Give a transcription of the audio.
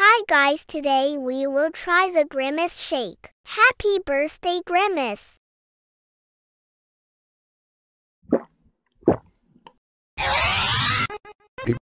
Hi guys today we will try the Grimace shake. Happy birthday Grimace!